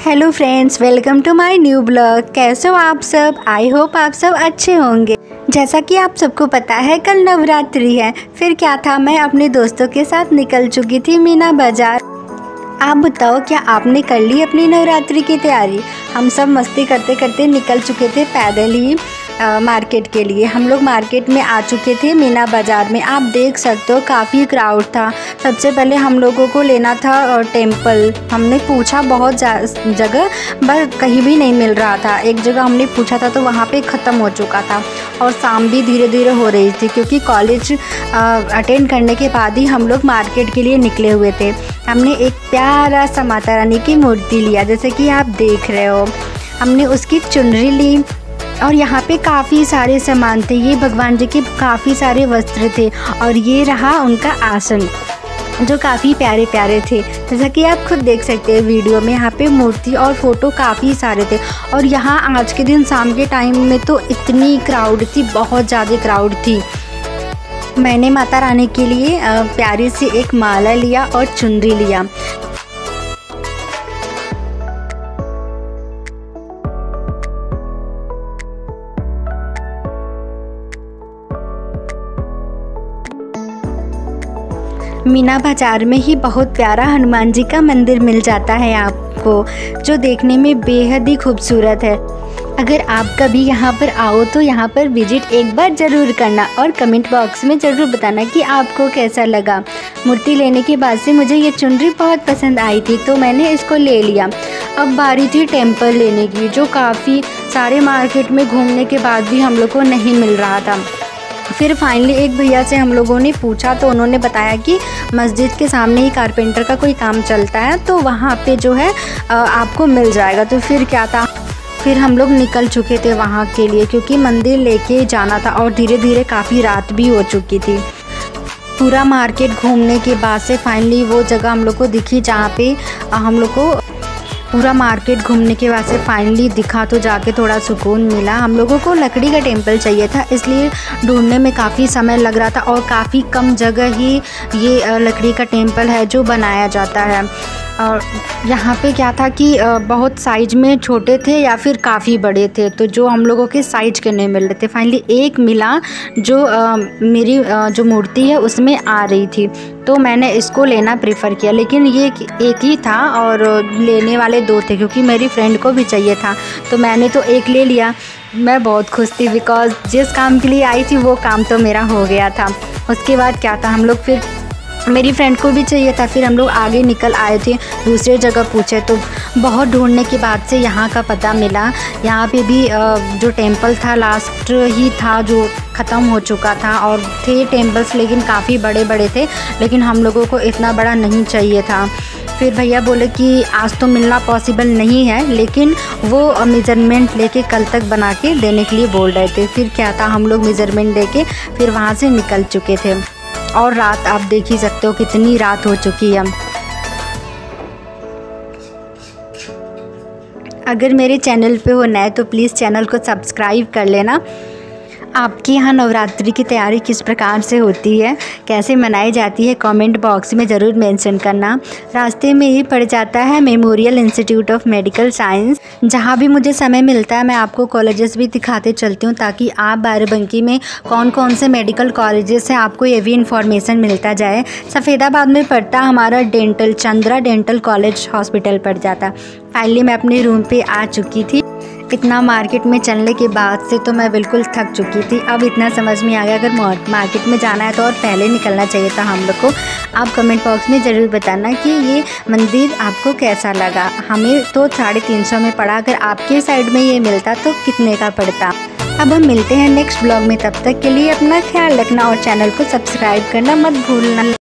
Hello friends welcome to my new blog कैसे हो आप सब? आई होप आप सब अच्छे होंगे। जैसा कि आप सबको पता है, कल नवरात्रि है। फिर क्या था, मैं अपने दोस्तों के साथ निकल चुकी थी मीना बाज़ार। आप बताओ, क्या आपने कर ली अपनी नवरात्रि की तैयारी? हम सब मस्ती करते करते निकल चुके थे पैदल ही। मार्केट के लिए। हम लोग मार्केट में आ चुके थे, मीना बाज़ार में। आप देख सकते हो, काफ़ी क्राउड था। सबसे पहले हम लोगों को लेना था टेंपल हमने पूछा बहुत जगह बस कहीं भी नहीं मिल रहा था। एक जगह हमने पूछा था तो वहाँ पे ख़त्म हो चुका था। और शाम भी धीरे धीरे हो रही थी, क्योंकि कॉलेज अटेंड करने के बाद ही हम लोग मार्केट के लिए निकले हुए थे। हमने एक प्यारा सा माता रानी की मूर्ति लिया, जैसे कि आप देख रहे हो। हमने उसकी चुनरी ली और यहाँ पे काफ़ी सारे सामान थे। ये भगवान जी के काफ़ी सारे वस्त्र थे और ये रहा उनका आसन, जो काफ़ी प्यारे प्यारे थे। जैसा कि आप खुद देख सकते हैं वीडियो में, यहाँ पे मूर्ति और फ़ोटो काफ़ी सारे थे। और यहाँ आज के दिन, शाम के टाइम में तो इतनी क्राउड थी, बहुत ज़्यादा क्राउड थी। मैंने माता रानी के लिए प्यारी सी एक माला लिया और चुनरी लिया। मीना बाज़ार में ही बहुत प्यारा हनुमान जी का मंदिर मिल जाता है आपको, जो देखने में बेहद ही खूबसूरत है। अगर आप कभी यहाँ पर आओ तो यहाँ पर विज़िट एक बार ज़रूर करना और कमेंट बॉक्स में ज़रूर बताना कि आपको कैसा लगा। मूर्ति लेने के बाद से मुझे ये चुनरी बहुत पसंद आई थी तो मैंने इसको ले लिया। अब बारी थी टेंपल लेने की, जो काफ़ी सारे मार्केट में घूमने के बाद भी हम लोग को नहीं मिल रहा था। फिर फाइनली एक भैया से हम लोगों ने पूछा तो उन्होंने बताया कि मस्जिद के सामने ही कारपेंटर का कोई काम चलता है तो वहाँ पे जो है आपको मिल जाएगा। तो फिर क्या था? फिर हम लोग निकल चुके थे वहाँ के लिए, क्योंकि मंदिर लेके जाना था और धीरे धीरे काफ़ी रात भी हो चुकी थी। पूरा मार्केट घूमने के बाद से फाइनली वो जगह हम लोग को दिखी, जहाँ पे हम लोग को पूरा मार्केट घूमने के बाद से फाइनली दिखा तो जाके थोड़ा सुकून मिला। हम लोगों को लकड़ी का टेंपल चाहिए था, इसलिए ढूँढने में काफ़ी समय लग रहा था और काफ़ी कम जगह ही ये लकड़ी का टेंपल है जो बनाया जाता है। यहाँ पे क्या था कि बहुत साइज़ में छोटे थे या फिर काफ़ी बड़े थे तो जो हम लोगों के साइज़ के नहीं मिल रहे थे। फाइनली एक मिला जो मेरी जो मूर्ति है उसमें आ रही थी तो मैंने इसको लेना प्रेफर किया। लेकिन ये एक ही था और लेने वाले दो थे, क्योंकि मेरी फ्रेंड को भी चाहिए था तो मैंने तो एक ले लिया। मैं बहुत खुश थी बिकॉज़ जिस काम के लिए आई थी, वो काम तो मेरा हो गया था। उसके बाद क्या था, हम लोग फिर मेरी फ्रेंड को भी चाहिए था, फिर हम लोग आगे निकल आए थे, दूसरे जगह पूछे तो बहुत ढूँढने के बाद से यहाँ का पता मिला। यहाँ पे भी जो टेंपल था लास्ट ही था, जो ख़त्म हो चुका था, और थे टेंपल्स लेकिन काफ़ी बड़े बड़े थे, लेकिन हम लोगों को इतना बड़ा नहीं चाहिए था। फिर भैया बोले कि आज तो मिलना पॉसिबल नहीं है, लेकिन वो मेज़रमेंट लेके कल तक बना के देने के लिए बोल रहे थे। फिर क्या था, हम लोग मेज़रमेंट दे फिर वहाँ से निकल चुके थे। और रात आप देख ही सकते हो कितनी रात हो चुकी है अगर मेरे चैनल पे हो नए तो प्लीज़ चैनल को सब्सक्राइब कर लेना। आपके यहाँ नवरात्रि की तैयारी किस प्रकार से होती है? कैसे मनाई जाती है? कमेंट बॉक्स में ज़रूर मेंशन करना। रास्ते में ही पड़ जाता है memorial institute of medical science. जहाँ भी मुझे समय मिलता है, मैं आपको कॉलेजेस भी दिखाते चलती हूँ ताकि आप बाराबंकी में कौन कौन से मेडिकल कॉलेजेस हैं, आपको ये भी इन्फॉर्मेशन मिलता जाए। सफ़ेदाबाद में पड़ता हमारा dental, Chandra dental college hospital पड़ जाता। फाइनली मैं अपने रूम पर आ चुकी थी। इतना मार्केट में चलने के बाद से तो मैं बिल्कुल थक चुकी थी। अब इतना समझ में आ गया, अगर मार्केट में जाना है तो और पहले निकलना चाहिए था हम लोग को। आप कमेंट बॉक्स में ज़रूर बताना कि ये मंदिर आपको कैसा लगा। हमें तो साढ़े तीन सौ में पड़ा, अगर आपके साइड में ये मिलता तो कितने का पड़ता। अब हम मिलते हैं नेक्स्ट ब्लॉग में, तब तक के लिए अपना ख्याल रखना और चैनल को सब्सक्राइब करना मत भूलना।